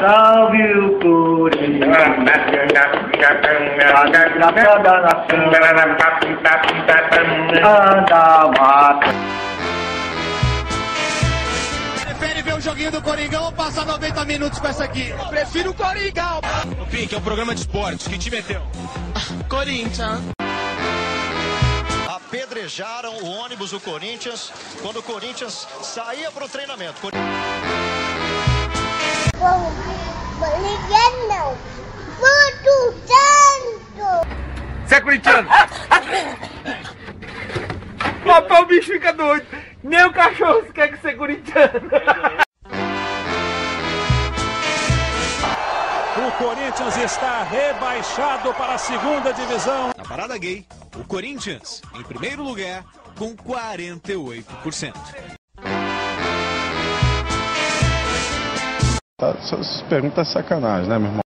Salve o Corinthians. Anda mata. Prefere ver o joguinho do Coringão ou passar 90 minutos com essa aqui? Prefiro o Coringão. O Pink é um programa de esportes. Que time é teu? Corinthians. apedrejaram o ônibus do Corinthians quando o Corinthians saía para o treinamento. Você é corintiano? Rapaz, o bicho fica doido. Nem o cachorro quer que ser corintiano. O Corinthians está rebaixado para a segunda divisão. Na parada gay, o Corinthians, em primeiro lugar, com 48%. Tá, essas perguntas é sacanagem, né, meu irmão?